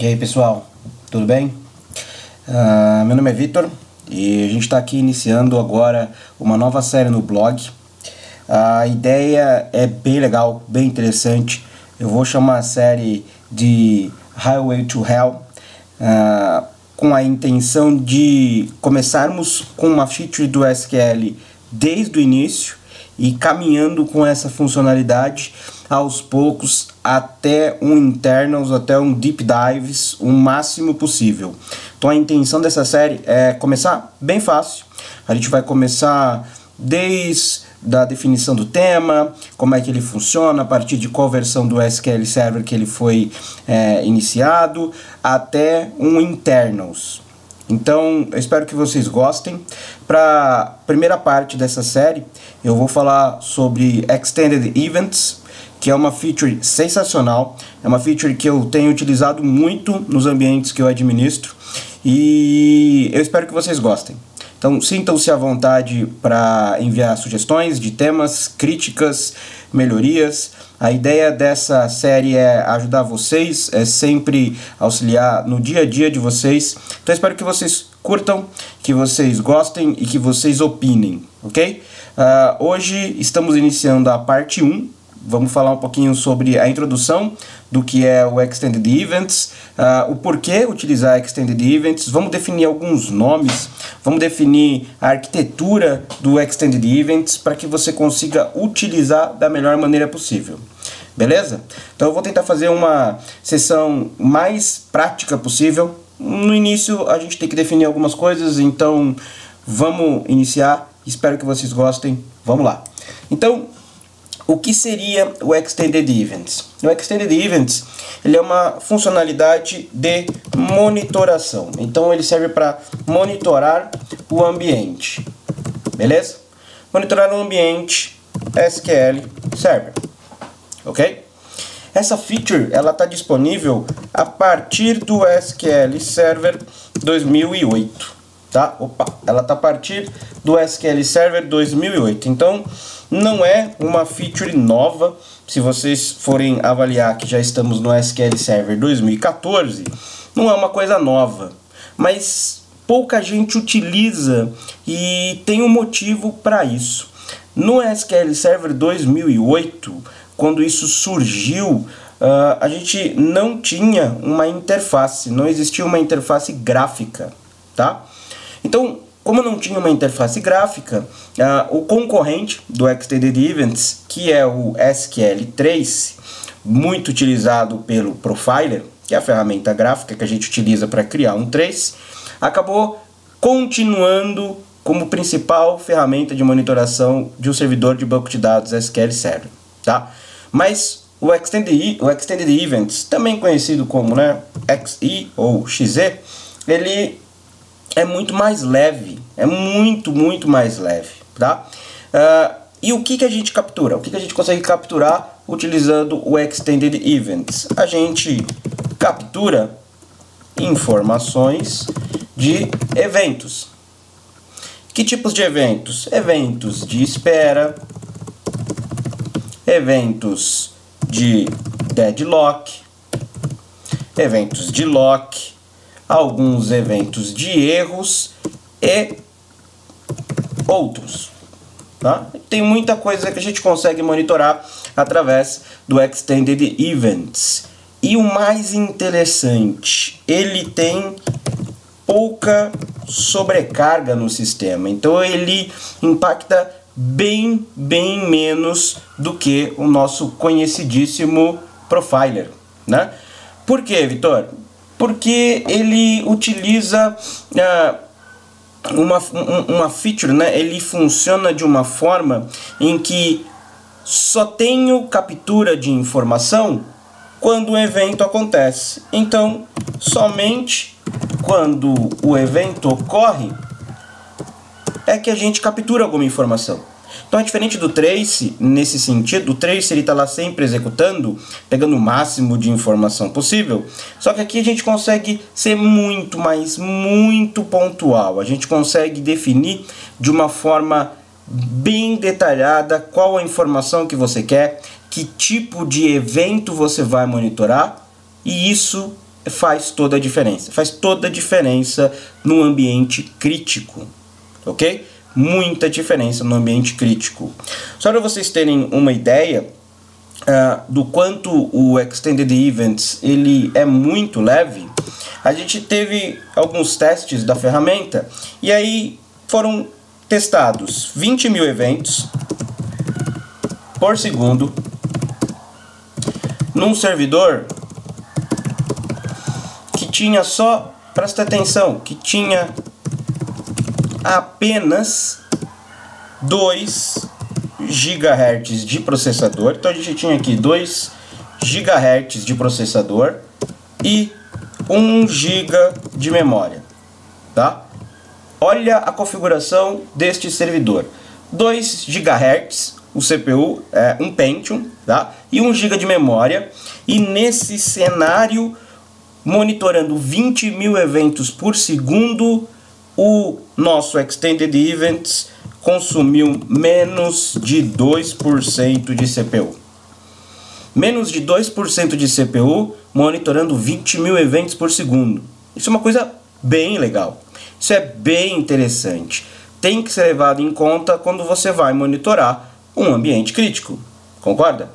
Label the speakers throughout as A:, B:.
A: E aí pessoal, tudo bem? Uh, meu nome é Vitor e a gente está aqui iniciando agora uma nova série no blog. A ideia é bem legal, bem interessante. Eu vou chamar a série de Highway to Hell, uh, com a intenção de começarmos com uma feature do SQL desde o início e caminhando com essa funcionalidade aos poucos até um internals, até um deep dives, o máximo possível. Então a intenção dessa série é começar bem fácil. A gente vai começar desde da definição do tema, como é que ele funciona, a partir de qual versão do SQL Server que ele foi é, iniciado, até um internals. Então, eu espero que vocês gostem. Para a primeira parte dessa série, eu vou falar sobre Extended Events, que é uma feature sensacional, é uma feature que eu tenho utilizado muito nos ambientes que eu administro e eu espero que vocês gostem. Então sintam-se à vontade para enviar sugestões de temas, críticas, melhorias. A ideia dessa série é ajudar vocês, é sempre auxiliar no dia a dia de vocês. Então espero que vocês curtam, que vocês gostem e que vocês opinem, ok? Uh, hoje estamos iniciando a parte 1 vamos falar um pouquinho sobre a introdução do que é o Extended Events, uh, o porquê utilizar Extended Events, vamos definir alguns nomes, vamos definir a arquitetura do Extended Events para que você consiga utilizar da melhor maneira possível. Beleza? Então eu vou tentar fazer uma sessão mais prática possível. No início a gente tem que definir algumas coisas, então vamos iniciar. Espero que vocês gostem. Vamos lá. Então, o que seria o Extended Events? O Extended Events ele é uma funcionalidade de monitoração. Então ele serve para monitorar o ambiente. Beleza? Monitorar o ambiente SQL Server. Ok? Essa feature ela está disponível a partir do SQL Server 2008 tá? Opa, ela tá a partir do SQL Server 2008. Então, não é uma feature nova. Se vocês forem avaliar que já estamos no SQL Server 2014, não é uma coisa nova, mas pouca gente utiliza e tem um motivo para isso. No SQL Server 2008, quando isso surgiu, uh, a gente não tinha uma interface, não existia uma interface gráfica, tá? Então, como não tinha uma interface gráfica, uh, o concorrente do Extended Events, que é o SQL3, muito utilizado pelo Profiler, que é a ferramenta gráfica que a gente utiliza para criar um trace, acabou continuando como principal ferramenta de monitoração de um servidor de banco de dados SQL Server, tá? Mas o Extended, o Extended Events, também conhecido como né, XE ou XE, ele é muito mais leve, é muito, muito mais leve, tá? Uh, e o que, que a gente captura? O que, que a gente consegue capturar utilizando o Extended Events? A gente captura informações de eventos. Que tipos de eventos? Eventos de espera, eventos de deadlock, eventos de lock, alguns eventos de erros e outros. Tá? Tem muita coisa que a gente consegue monitorar através do Extended Events. E o mais interessante, ele tem pouca sobrecarga no sistema. Então ele impacta bem, bem menos do que o nosso conhecidíssimo Profiler, né? Por quê, Vitor? Porque ele utiliza uh, uma, uma feature, né? ele funciona de uma forma em que só tenho captura de informação quando o evento acontece. Então, somente quando o evento ocorre é que a gente captura alguma informação. Então é diferente do Trace nesse sentido, o Trace ele está lá sempre executando, pegando o máximo de informação possível, só que aqui a gente consegue ser muito mais, muito pontual, a gente consegue definir de uma forma bem detalhada qual a informação que você quer, que tipo de evento você vai monitorar, e isso faz toda a diferença. Faz toda a diferença no ambiente crítico, ok? Muita diferença no ambiente crítico. Só para vocês terem uma ideia uh, do quanto o Extended Events ele é muito leve, a gente teve alguns testes da ferramenta e aí foram testados 20 mil eventos por segundo num servidor que tinha só, presta atenção, que tinha apenas 2 GHz de processador. Então a gente tinha aqui 2 GHz de processador e 1 GB de memória, tá? Olha a configuração deste servidor. 2 GHz, o CPU é um Pentium, tá? E 1 GB de memória. E nesse cenário, monitorando 20 mil eventos por segundo, o nosso Extended Events consumiu menos de 2% de CPU. Menos de 2% de CPU monitorando 20 mil eventos por segundo. Isso é uma coisa bem legal. Isso é bem interessante. Tem que ser levado em conta quando você vai monitorar um ambiente crítico. Concorda?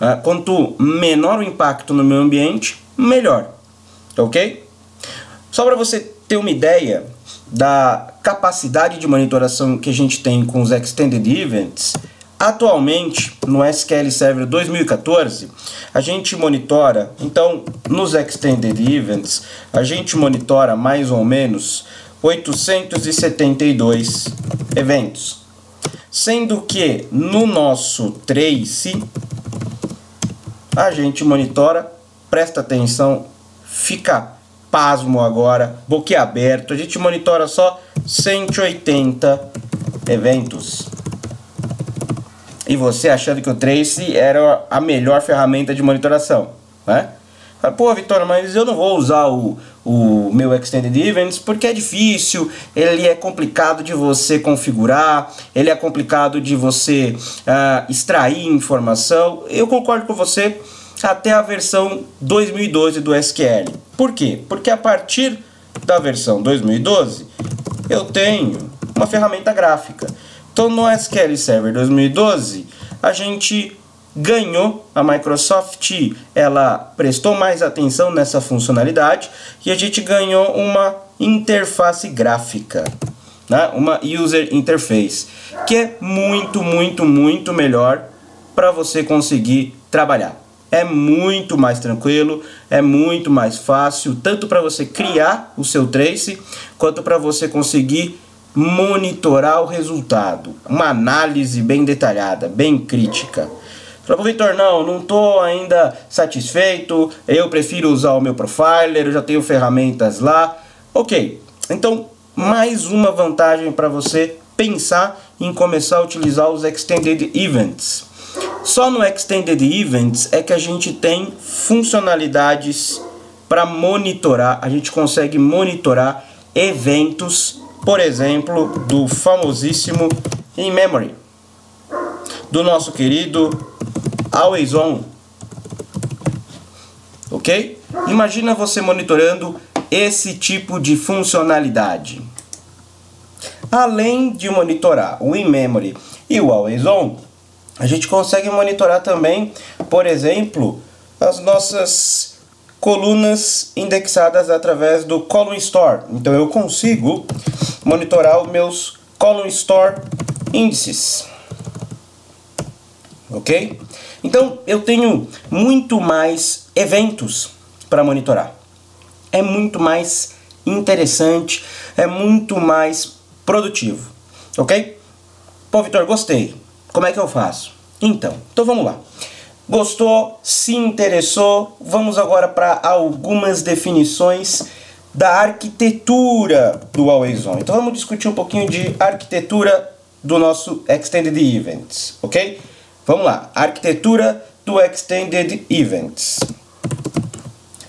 A: Ah, quanto menor o impacto no meio ambiente, melhor. Ok? Só para você ter uma ideia da capacidade de monitoração que a gente tem com os Extended Events, atualmente no SQL Server 2014, a gente monitora, então nos Extended Events, a gente monitora mais ou menos 872 eventos. Sendo que no nosso Trace a gente monitora, presta atenção, fica pasmo agora, boquiaberto, a gente monitora só 180 eventos. E você achando que o Trace era a melhor ferramenta de monitoração, né? Pô, Vitória, mas eu não vou usar o, o meu Extended Events porque é difícil, ele é complicado de você configurar, ele é complicado de você uh, extrair informação. Eu concordo com você até a versão 2012 do SQL. Por quê? Porque a partir da versão 2012 eu tenho uma ferramenta gráfica. Então no SQL Server 2012 a gente ganhou, a Microsoft ela prestou mais atenção nessa funcionalidade e a gente ganhou uma interface gráfica, né? uma user interface, que é muito, muito, muito melhor para você conseguir trabalhar. É muito mais tranquilo, é muito mais fácil, tanto para você criar o seu trace, quanto para você conseguir monitorar o resultado. Uma análise bem detalhada, bem crítica. Falou, Vitor, não, não estou ainda satisfeito, eu prefiro usar o meu profiler, eu já tenho ferramentas lá. Ok, então mais uma vantagem para você pensar em começar a utilizar os Extended Events. Só no Extended Events é que a gente tem funcionalidades para monitorar, a gente consegue monitorar eventos, por exemplo, do famosíssimo In Memory, do nosso querido always on. Ok? Imagina você monitorando esse tipo de funcionalidade. Além de monitorar o in-memory e o always on, a gente consegue monitorar também, por exemplo, as nossas colunas indexadas através do Column Store. Então eu consigo monitorar os meus Column Store índices. Ok? Então eu tenho muito mais eventos para monitorar. É muito mais interessante, é muito mais produtivo. Ok? Pô, Vitor, gostei. Como é que eu faço? Então, então vamos lá. Gostou? Se interessou? Vamos agora para algumas definições da arquitetura do Always On. Então vamos discutir um pouquinho de arquitetura do nosso Extended Events, ok? Vamos lá, arquitetura do Extended Events.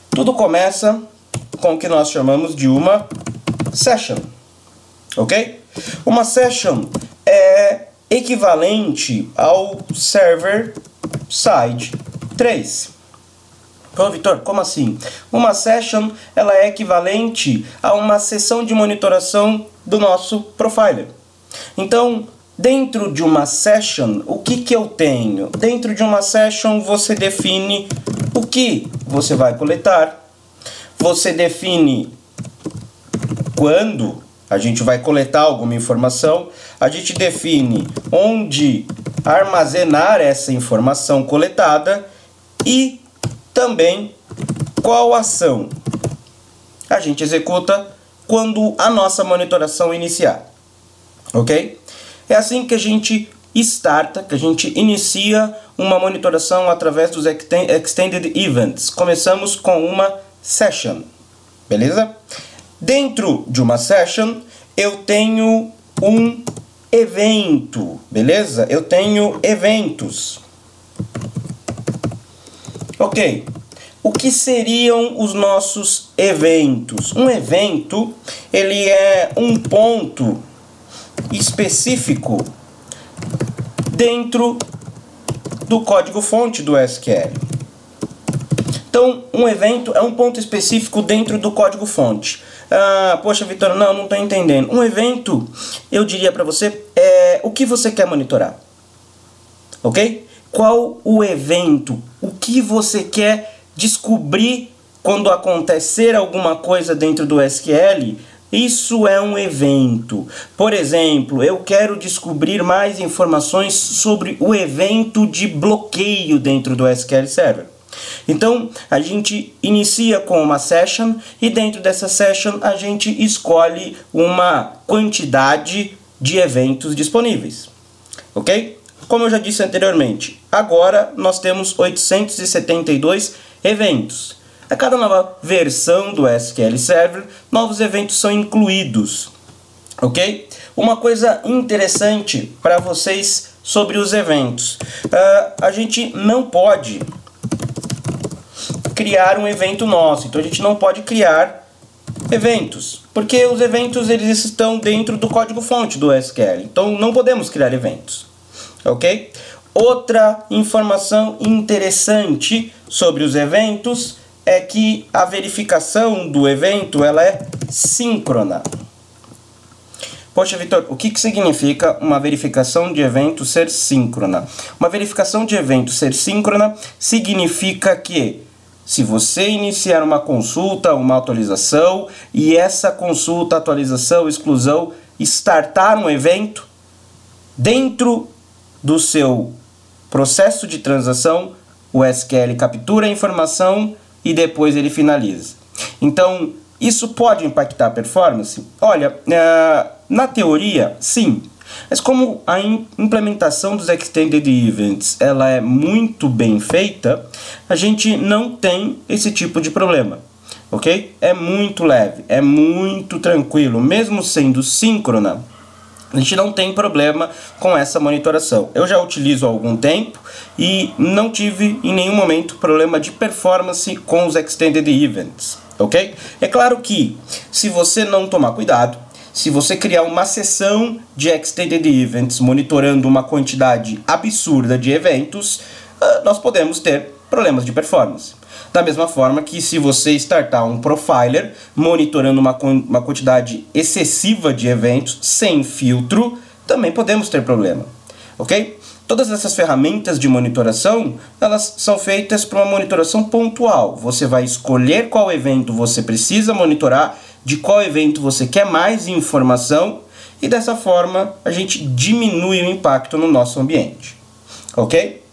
A: Tudo começa com o que nós chamamos de uma session, ok? Uma session é equivalente ao server side 3. Ô, Vitor, como assim? Uma session ela é equivalente a uma sessão de monitoração do nosso profiler. Então, dentro de uma session, o que, que eu tenho? Dentro de uma session, você define o que você vai coletar, você define quando a gente vai coletar alguma informação, a gente define onde armazenar essa informação coletada e também qual ação a gente executa quando a nossa monitoração iniciar. Ok? É assim que a gente starta, que a gente inicia uma monitoração através dos Extended Events. Começamos com uma session, beleza? Dentro de uma session, eu tenho um evento, beleza? Eu tenho eventos. Ok, o que seriam os nossos eventos? Um evento, ele é um ponto específico dentro do código-fonte do SQL. Então, um evento é um ponto específico dentro do código-fonte. Ah, poxa, Vitor, não, não estou entendendo. Um evento, eu diria para você, é o que você quer monitorar. Ok? Qual o evento? O que você quer descobrir quando acontecer alguma coisa dentro do SQL? Isso é um evento. Por exemplo, eu quero descobrir mais informações sobre o evento de bloqueio dentro do SQL Server. Então, a gente inicia com uma session e dentro dessa session a gente escolhe uma quantidade de eventos disponíveis. OK? Como eu já disse anteriormente, agora nós temos 872 eventos. A cada nova versão do SQL Server, novos eventos são incluídos. OK? Uma coisa interessante para vocês sobre os eventos. Uh, a gente não pode criar um evento nosso. Então a gente não pode criar eventos, porque os eventos eles estão dentro do código fonte do SQL. Então não podemos criar eventos. OK? Outra informação interessante sobre os eventos é que a verificação do evento ela é síncrona. Poxa, Vitor, o que, que significa uma verificação de evento ser síncrona? Uma verificação de evento ser síncrona significa que se você iniciar uma consulta, uma atualização e essa consulta, atualização, exclusão startar um evento dentro do seu processo de transação, o SQL captura a informação e depois ele finaliza. Então, isso pode impactar a performance? Olha, eh, na teoria, sim. Mas como a implementação dos Extended Events ela é muito bem feita, a gente não tem esse tipo de problema. Ok? É muito leve, é muito tranquilo, mesmo sendo síncrona, a gente não tem problema com essa monitoração. Eu já utilizo há algum tempo e não tive em nenhum momento problema de performance com os Extended Events, ok? É claro que se você não tomar cuidado, se você criar uma sessão de Extended Events monitorando uma quantidade absurda de eventos, ah, nós podemos ter problemas de performance. Da mesma forma que se você startar um profiler monitorando uma, uma quantidade excessiva de eventos sem filtro, também podemos ter problema, ok? Todas essas ferramentas de monitoração, elas são feitas para uma monitoração pontual. Você vai escolher qual evento você precisa monitorar de qual evento você quer mais informação e dessa forma a gente diminui o impacto no nosso ambiente. Ok?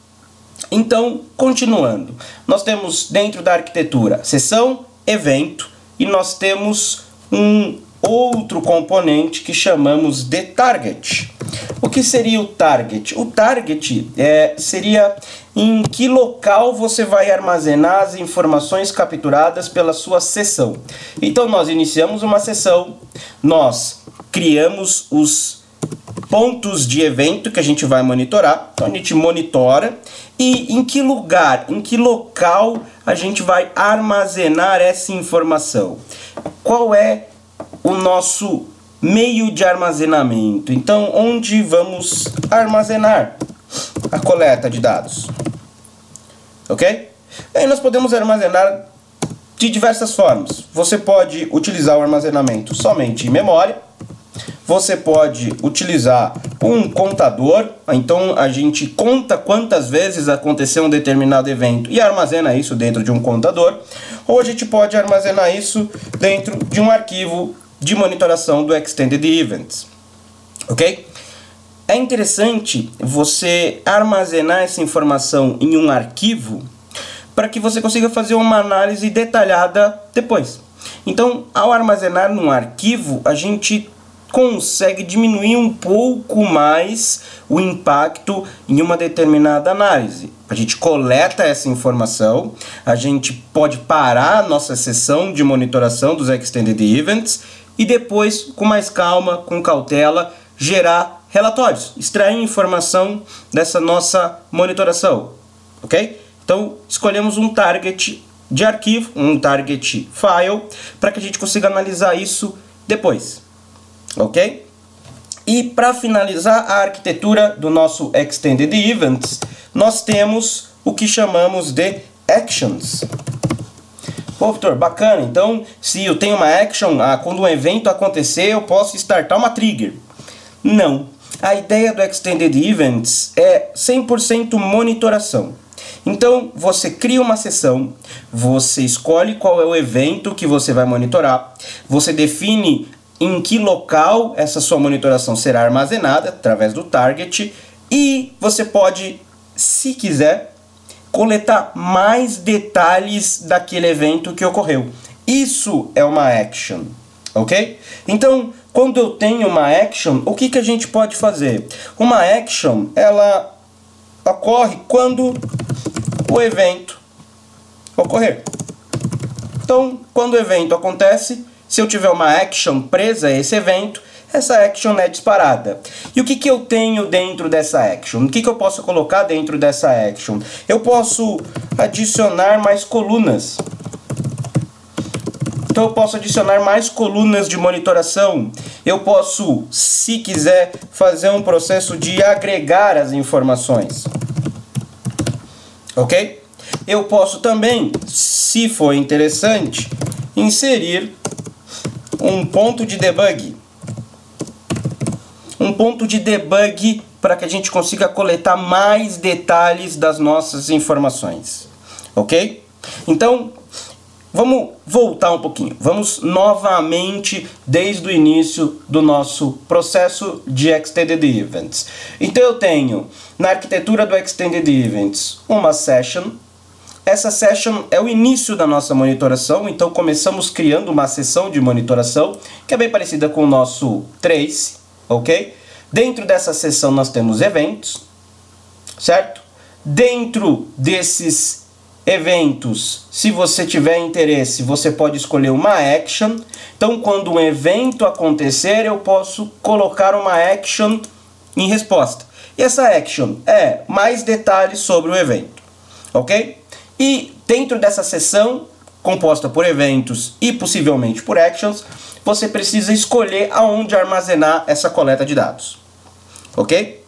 A: Então, continuando, nós temos dentro da arquitetura sessão, evento e nós temos um outro componente que chamamos de target. O que seria o target? O target é, seria em que local você vai armazenar as informações capturadas pela sua sessão. Então nós iniciamos uma sessão, nós criamos os pontos de evento que a gente vai monitorar, então a gente monitora e em que lugar, em que local a gente vai armazenar essa informação. Qual é o nosso meio de armazenamento? Então, onde vamos armazenar a coleta de dados? ok? Aí nós podemos armazenar de diversas formas. Você pode utilizar o armazenamento somente em memória, você pode utilizar um contador, então a gente conta quantas vezes aconteceu um determinado evento e armazena isso dentro de um contador, ou a gente pode armazenar isso dentro de um arquivo de monitoração do Extended Events, ok? É interessante você armazenar essa informação em um arquivo para que você consiga fazer uma análise detalhada depois. Então, ao armazenar num arquivo, a gente consegue diminuir um pouco mais o impacto em uma determinada análise. A gente coleta essa informação, a gente pode parar a nossa sessão de monitoração dos Extended Events e depois, com mais calma, com cautela, gerar relatórios, extrair informação dessa nossa monitoração, ok? Então, escolhemos um target de arquivo, um target file, para que a gente consiga analisar isso depois ok? E para finalizar a arquitetura do nosso Extended Events, nós temos o que chamamos de Actions. Pô, Vitor, bacana. Então, se eu tenho uma action, ah, quando um evento acontecer, eu posso startar uma trigger. Não. A ideia do Extended Events é 100% monitoração. Então, você cria uma sessão, você escolhe qual é o evento que você vai monitorar, você define em que local essa sua monitoração será armazenada através do target e você pode, se quiser, coletar mais detalhes daquele evento que ocorreu. Isso é uma action, ok? Então, quando eu tenho uma action, o que, que a gente pode fazer? Uma action, ela ocorre quando o evento ocorrer. Então, quando o evento acontece, se eu tiver uma action presa a esse evento, essa action é disparada. E o que, que eu tenho dentro dessa action? O que, que eu posso colocar dentro dessa action? Eu posso adicionar mais colunas. Então eu posso adicionar mais colunas de monitoração. Eu posso, se quiser, fazer um processo de agregar as informações. Ok? Eu posso também, se for interessante, inserir um ponto de debug. Um ponto de debug para que a gente consiga coletar mais detalhes das nossas informações. Ok? Então, vamos voltar um pouquinho. Vamos novamente desde o início do nosso processo de Extended Events. Então eu tenho na arquitetura do Extended Events uma session essa session é o início da nossa monitoração, então começamos criando uma sessão de monitoração, que é bem parecida com o nosso trace, ok? Dentro dessa sessão nós temos eventos, certo? Dentro desses eventos, se você tiver interesse, você pode escolher uma action. Então, quando um evento acontecer, eu posso colocar uma action em resposta. E essa action é mais detalhes sobre o evento, ok? E dentro dessa sessão, composta por eventos e possivelmente por actions, você precisa escolher aonde armazenar essa coleta de dados. Ok?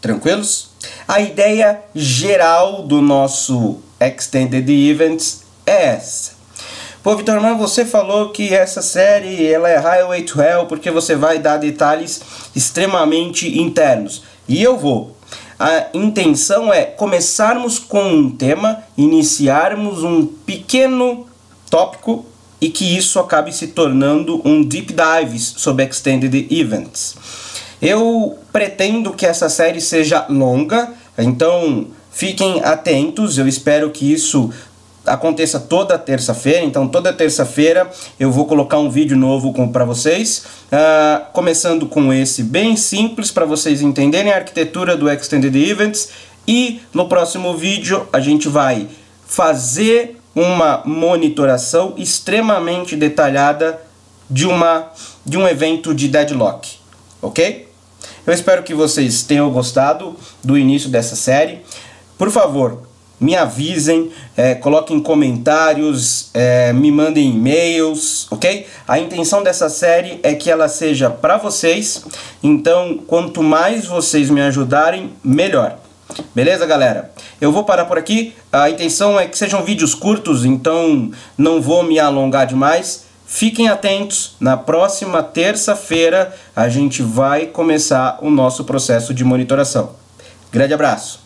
A: Tranquilos? A ideia geral do nosso Extended Events é essa. Pô, Vitor, mas você falou que essa série ela é Highway to Hell porque você vai dar detalhes extremamente internos. E eu vou a intenção é começarmos com um tema, iniciarmos um pequeno tópico e que isso acabe se tornando um deep dive sobre Extended Events. Eu pretendo que essa série seja longa, então fiquem atentos, eu espero que isso aconteça toda terça-feira, então toda terça-feira eu vou colocar um vídeo novo para vocês, uh, começando com esse bem simples para vocês entenderem a arquitetura do Extended Events e no próximo vídeo a gente vai fazer uma monitoração extremamente detalhada de, uma, de um evento de deadlock, ok? Eu espero que vocês tenham gostado do início dessa série. Por favor, me avisem, é, coloquem comentários, é, me mandem e-mails, ok? A intenção dessa série é que ela seja para vocês, então quanto mais vocês me ajudarem, melhor. Beleza, galera? Eu vou parar por aqui. A intenção é que sejam vídeos curtos, então não vou me alongar demais. Fiquem atentos, na próxima terça-feira a gente vai começar o nosso processo de monitoração. Grande abraço!